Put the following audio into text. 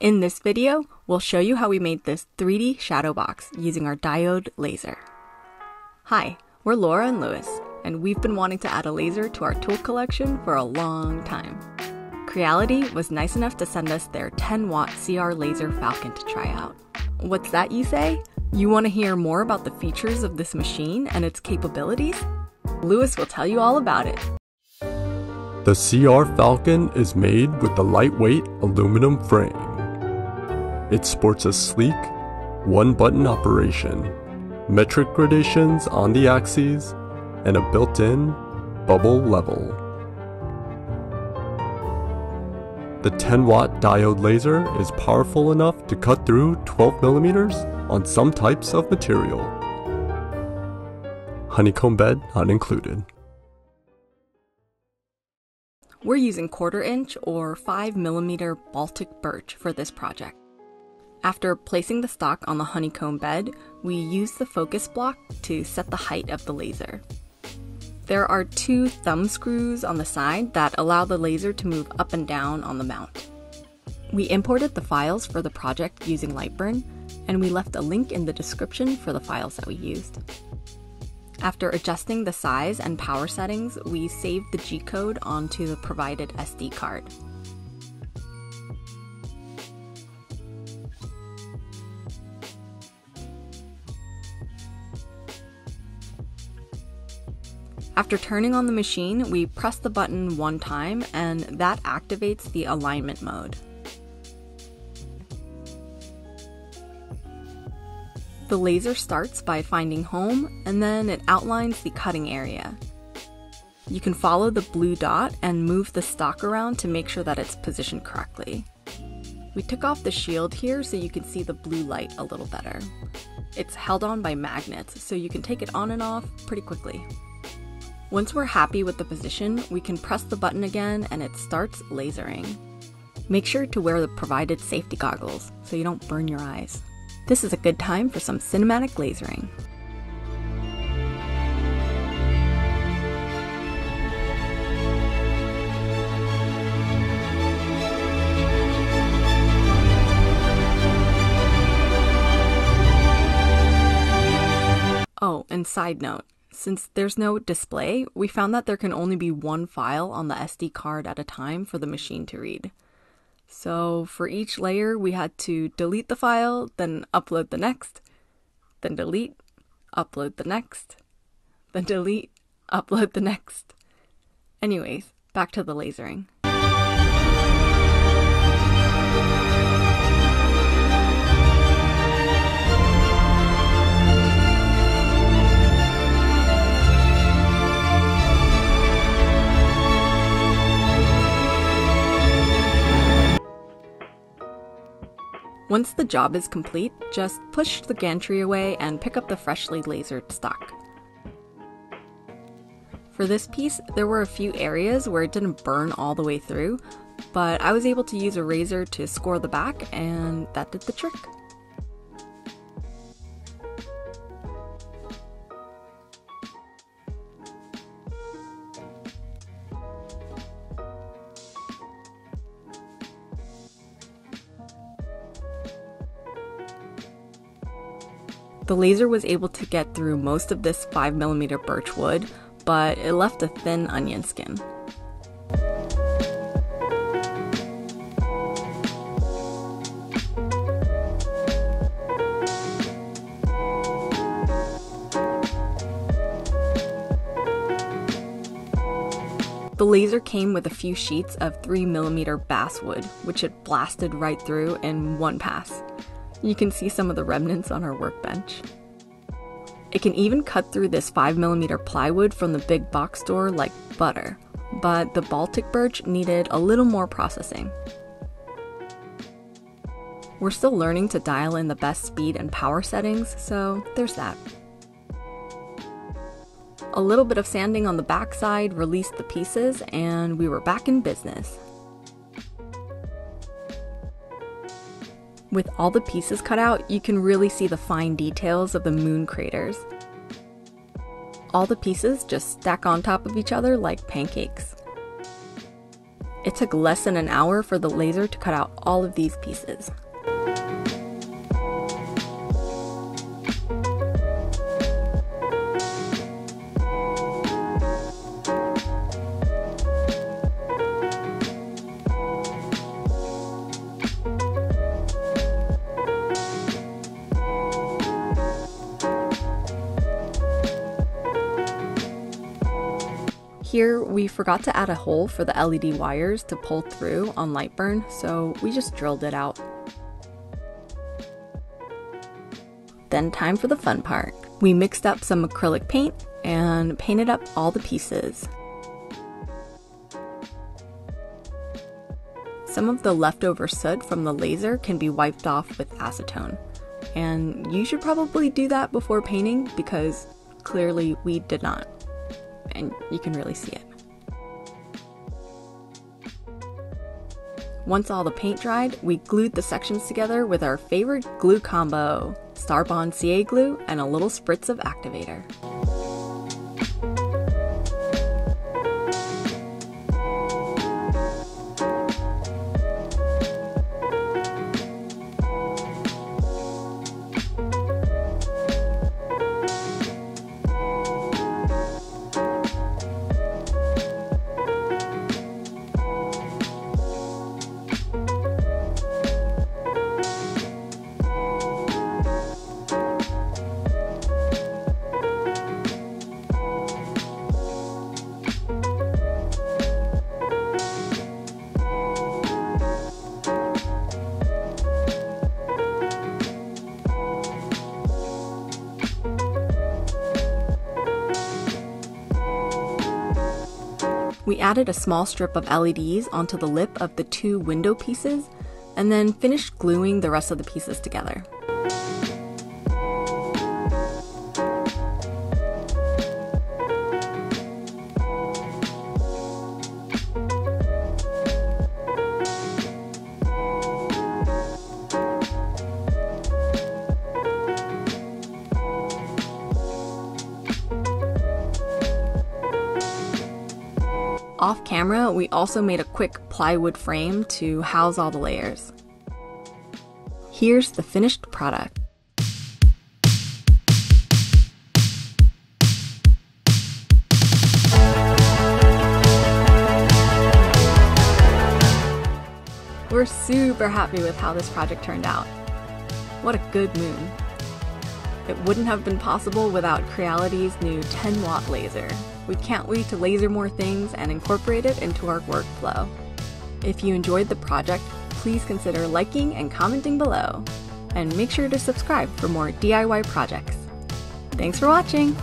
In this video, we'll show you how we made this 3D shadow box using our diode laser. Hi, we're Laura and Lewis, and we've been wanting to add a laser to our tool collection for a long time. Creality was nice enough to send us their 10 watt CR Laser Falcon to try out. What's that, you say? You want to hear more about the features of this machine and its capabilities? Lewis will tell you all about it. The CR Falcon is made with a lightweight aluminum frame. It sports a sleek, one button operation, metric gradations on the axes, and a built in bubble level. The 10 watt diode laser is powerful enough to cut through 12 millimeters on some types of material. Honeycomb bed not included. We're using quarter inch or 5 millimeter Baltic birch for this project. After placing the stock on the honeycomb bed, we use the focus block to set the height of the laser. There are two thumb screws on the side that allow the laser to move up and down on the mount. We imported the files for the project using Lightburn, and we left a link in the description for the files that we used. After adjusting the size and power settings, we saved the G-code onto the provided SD card. After turning on the machine, we press the button one time and that activates the alignment mode. The laser starts by finding home and then it outlines the cutting area. You can follow the blue dot and move the stock around to make sure that it's positioned correctly. We took off the shield here so you can see the blue light a little better. It's held on by magnets, so you can take it on and off pretty quickly. Once we're happy with the position, we can press the button again and it starts lasering. Make sure to wear the provided safety goggles so you don't burn your eyes. This is a good time for some cinematic lasering. Oh, and side note, since there's no display, we found that there can only be one file on the SD card at a time for the machine to read. So for each layer, we had to delete the file, then upload the next, then delete, upload the next, then delete, upload the next. Anyways, back to the lasering. Once the job is complete, just push the gantry away and pick up the freshly lasered stock. For this piece, there were a few areas where it didn't burn all the way through, but I was able to use a razor to score the back and that did the trick. The laser was able to get through most of this 5mm birch wood, but it left a thin onion skin. The laser came with a few sheets of 3mm basswood, which it blasted right through in one pass. You can see some of the remnants on our workbench. It can even cut through this 5mm plywood from the big box store like butter, but the Baltic birch needed a little more processing. We're still learning to dial in the best speed and power settings, so there's that. A little bit of sanding on the backside released the pieces, and we were back in business. With all the pieces cut out, you can really see the fine details of the moon craters. All the pieces just stack on top of each other like pancakes. It took less than an hour for the laser to cut out all of these pieces. Here, we forgot to add a hole for the LED wires to pull through on Lightburn, so we just drilled it out. Then time for the fun part. We mixed up some acrylic paint and painted up all the pieces. Some of the leftover soot from the laser can be wiped off with acetone. And you should probably do that before painting because clearly we did not and you can really see it. Once all the paint dried, we glued the sections together with our favorite glue combo, Starbond CA glue and a little spritz of activator. We added a small strip of LEDs onto the lip of the two window pieces and then finished gluing the rest of the pieces together. Off camera, we also made a quick plywood frame to house all the layers. Here's the finished product. We're super happy with how this project turned out. What a good moon. It wouldn't have been possible without Creality's new 10 watt laser. We can't wait to laser more things and incorporate it into our workflow. If you enjoyed the project, please consider liking and commenting below. And make sure to subscribe for more DIY projects. Thanks for watching!